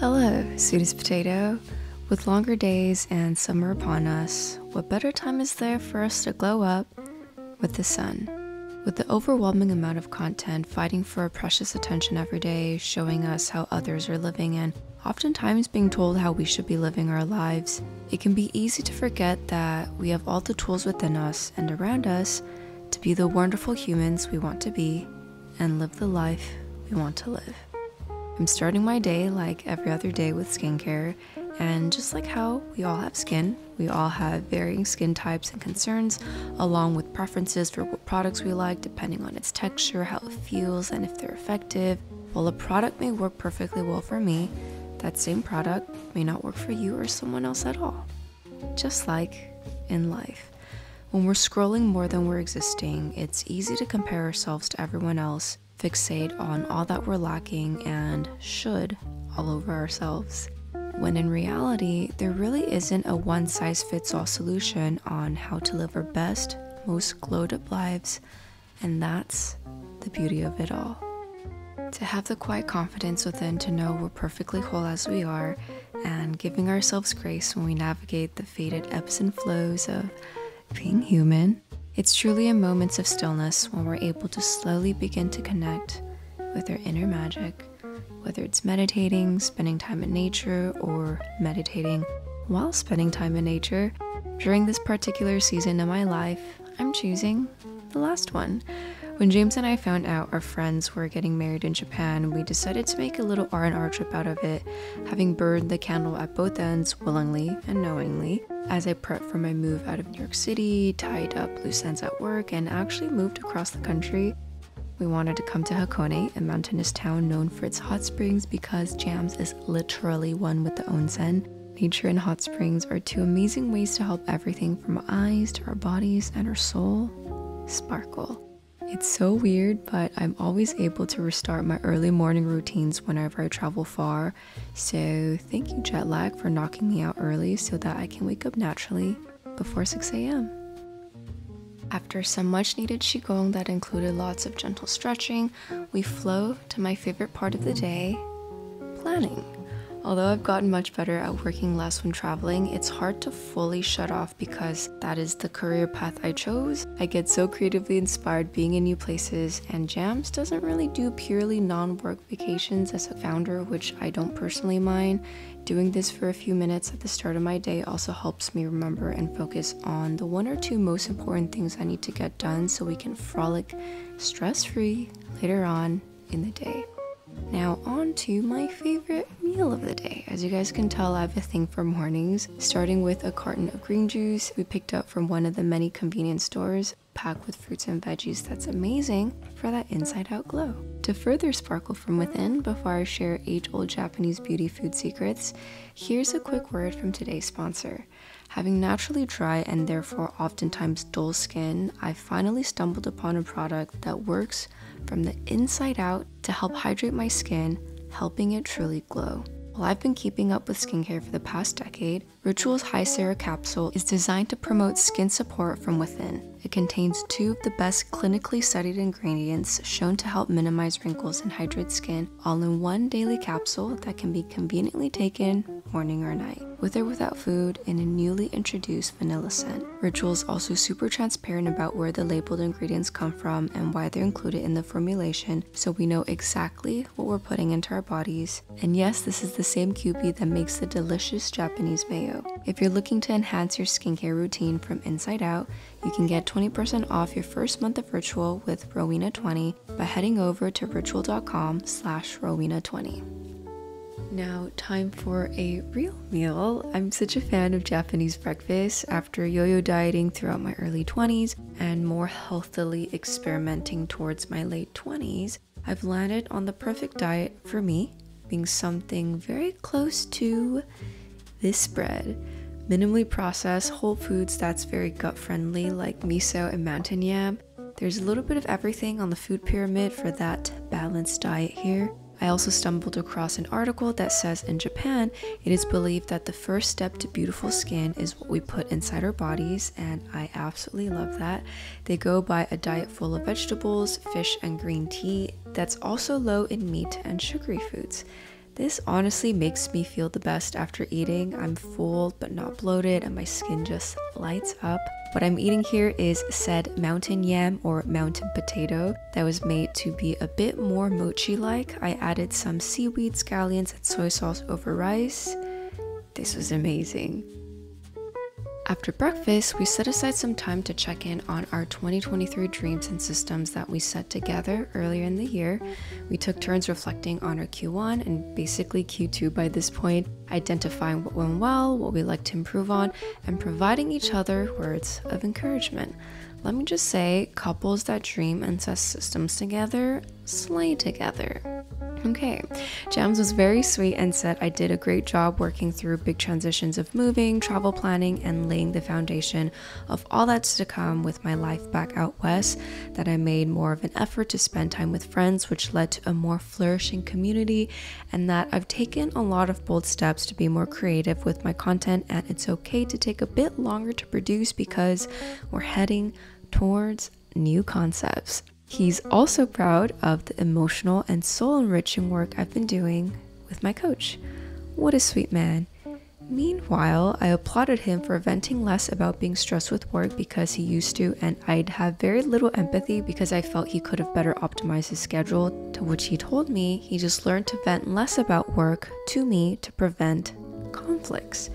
Hello, sweetest potato. With longer days and summer upon us, what better time is there for us to glow up with the sun? With the overwhelming amount of content fighting for our precious attention every day, showing us how others are living, and oftentimes being told how we should be living our lives, it can be easy to forget that we have all the tools within us and around us to be the wonderful humans we want to be and live the life we want to live. I'm starting my day like every other day with skincare, and just like how we all have skin, we all have varying skin types and concerns, along with preferences for what products we like depending on its texture, how it feels, and if they're effective. While a product may work perfectly well for me, that same product may not work for you or someone else at all. Just like in life. When we're scrolling more than we're existing, it's easy to compare ourselves to everyone else fixate on all that we're lacking and should all over ourselves. When in reality, there really isn't a one size fits all solution on how to live our best, most glowed up lives, and that's the beauty of it all. To have the quiet confidence within to know we're perfectly whole as we are, and giving ourselves grace when we navigate the faded ebbs and flows of being human it's truly in moments of stillness when we're able to slowly begin to connect with our inner magic, whether it's meditating, spending time in nature, or meditating while spending time in nature. During this particular season of my life, I'm choosing the last one. When James and I found out our friends were getting married in Japan, we decided to make a little R&R trip out of it, having burned the candle at both ends willingly and knowingly. As I prepped for my move out of New York City, tied up loose ends at work, and actually moved across the country, we wanted to come to Hakone, a mountainous town known for its hot springs because Jams is literally one with the onsen. Nature and hot springs are two amazing ways to help everything from our eyes to our bodies and our soul sparkle. It's so weird, but I'm always able to restart my early morning routines whenever I travel far. So, thank you, jet lag, for knocking me out early so that I can wake up naturally before 6 a.m. After some much needed Qigong that included lots of gentle stretching, we flow to my favorite part of the day planning. Although I've gotten much better at working less when traveling, it's hard to fully shut off because that is the career path I chose. I get so creatively inspired being in new places, and Jams doesn't really do purely non work vacations as a founder, which I don't personally mind. Doing this for a few minutes at the start of my day also helps me remember and focus on the one or two most important things I need to get done so we can frolic stress free later on in the day. Now, on to my favorite meal of the day. As you guys can tell, I have a thing for mornings, starting with a carton of green juice we picked up from one of the many convenience stores, packed with fruits and veggies that's amazing for that inside out glow. To further sparkle from within, before I share age old Japanese beauty food secrets, here's a quick word from today's sponsor. Having naturally dry and therefore oftentimes dull skin, I finally stumbled upon a product that works from the inside out to help hydrate my skin, helping it truly glow. While I've been keeping up with skincare for the past decade, Ritual's High Hyacera capsule is designed to promote skin support from within. It contains two of the best clinically studied ingredients shown to help minimize wrinkles and hydrate skin, all in one daily capsule that can be conveniently taken morning or night with or without food, in a newly introduced vanilla scent. Ritual is also super transparent about where the labeled ingredients come from and why they're included in the formulation, so we know exactly what we're putting into our bodies. And yes, this is the same Kewpie that makes the delicious Japanese mayo. If you're looking to enhance your skincare routine from inside out, you can get 20% off your first month of Ritual with Rowena20 by heading over to ritual.com slash Rowena20. Now, time for a real meal. I'm such a fan of Japanese breakfast after yo yo dieting throughout my early 20s and more healthily experimenting towards my late 20s. I've landed on the perfect diet for me, being something very close to this bread. Minimally processed whole foods that's very gut friendly, like miso and mountain yam. There's a little bit of everything on the food pyramid for that balanced diet here. I also stumbled across an article that says in Japan, it is believed that the first step to beautiful skin is what we put inside our bodies, and I absolutely love that. They go by a diet full of vegetables, fish, and green tea that's also low in meat and sugary foods. This honestly makes me feel the best after eating. I'm full but not bloated, and my skin just lights up. What I'm eating here is said mountain yam or mountain potato that was made to be a bit more mochi like. I added some seaweed, scallions, and soy sauce over rice. This was amazing. After breakfast, we set aside some time to check in on our 2023 dreams and systems that we set together earlier in the year. We took turns reflecting on our Q1 and basically Q2 by this point, identifying what went well, what we like to improve on, and providing each other words of encouragement. Let me just say, couples that dream and set systems together slay together. Okay, Jams was very sweet and said I did a great job working through big transitions of moving, travel planning, and laying the foundation of all that's to come with my life back out west. That I made more of an effort to spend time with friends, which led to a more flourishing community, and that I've taken a lot of bold steps to be more creative with my content, and it's okay to take a bit longer to produce because we're heading towards new concepts. He's also proud of the emotional and soul enriching work I've been doing with my coach. What a sweet man. Meanwhile, I applauded him for venting less about being stressed with work because he used to, and I'd have very little empathy because I felt he could have better optimized his schedule. To which he told me he just learned to vent less about work to me to prevent conflicts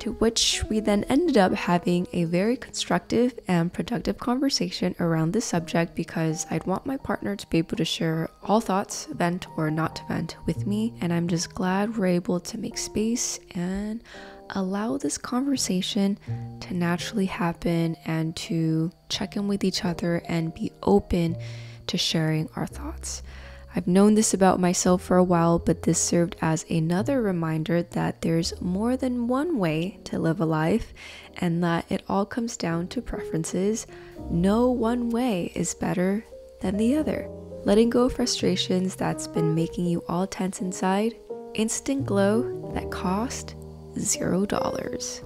to which we then ended up having a very constructive and productive conversation around this subject because I'd want my partner to be able to share all thoughts, vent or not vent, with me. And I'm just glad we're able to make space and allow this conversation to naturally happen and to check in with each other and be open to sharing our thoughts. I've known this about myself for a while, but this served as another reminder that there's more than one way to live a life and that it all comes down to preferences. No one way is better than the other. Letting go of frustrations that's been making you all tense inside, instant glow that cost zero dollars.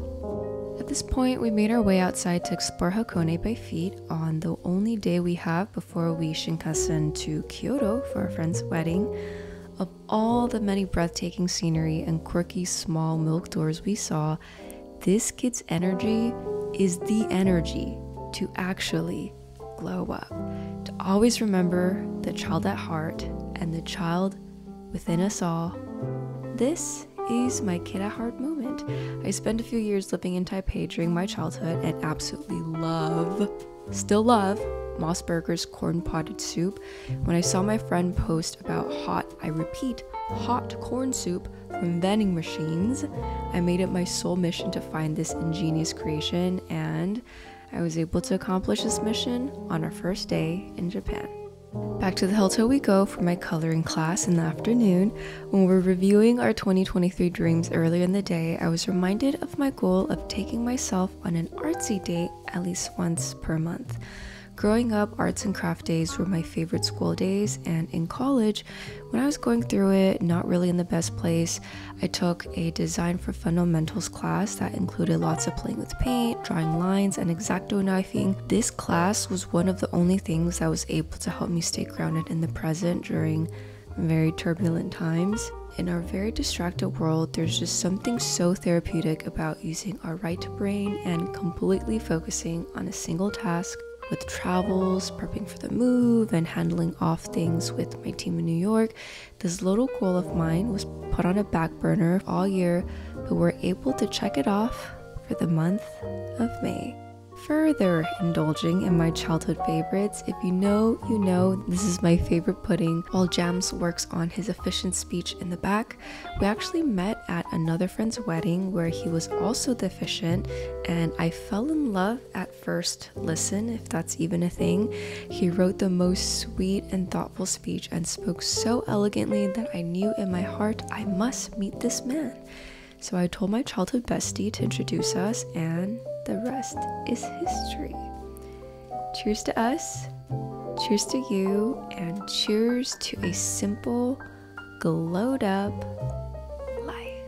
At this point, we made our way outside to explore Hakone by feet on the only day we have before we Shinkansen to Kyoto for a friend's wedding. Of all the many breathtaking scenery and quirky small milk doors we saw, this kid's energy is the energy to actually glow up. Always remember the child at heart and the child within us all. This is my kid at heart moment. I spent a few years living in Taipei during my childhood and absolutely love, still love, MOS Burger's corn potage soup. When I saw my friend post about hot, I repeat, hot corn soup from vending machines, I made it my sole mission to find this ingenious creation, and I was able to accomplish this mission on our first day in Japan. Back to the hotel we go for my coloring class in the afternoon. When we were reviewing our 2023 dreams earlier in the day, I was reminded of my goal of taking myself on an artsy date at least once per month. Growing up, arts and craft days were my favorite school days, and in college, when I was going through it, not really in the best place, I took a design for fundamentals class that included lots of playing with paint, drawing lines, and exacto knifing. This class was one of the only things that was able to help me stay grounded in the present during very turbulent times. In our very distracted world, there's just something so therapeutic about using our right brain and completely focusing on a single task with travels, prepping for the move, and handling off things with my team in New York, this little goal of mine was put on a back burner all year, but we're able to check it off for the month of May further indulging in my childhood favorites. If you know, you know, this is my favorite pudding. While Jams works on his officiant speech in the back, we actually met at another friend's wedding where he was also officiant, and I fell in love at first listen, if that's even a thing. He wrote the most sweet and thoughtful speech and spoke so elegantly that I knew in my heart I must meet this man. So I told my childhood bestie to introduce us, and the rest is history. Cheers to us, cheers to you, and cheers to a simple, glowed up life.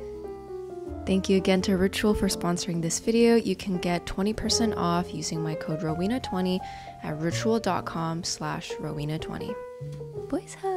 Thank you again to Ritual for sponsoring this video. You can get 20% off using my code Rowena20 at ritual.com slash Rowena20. Voice hug!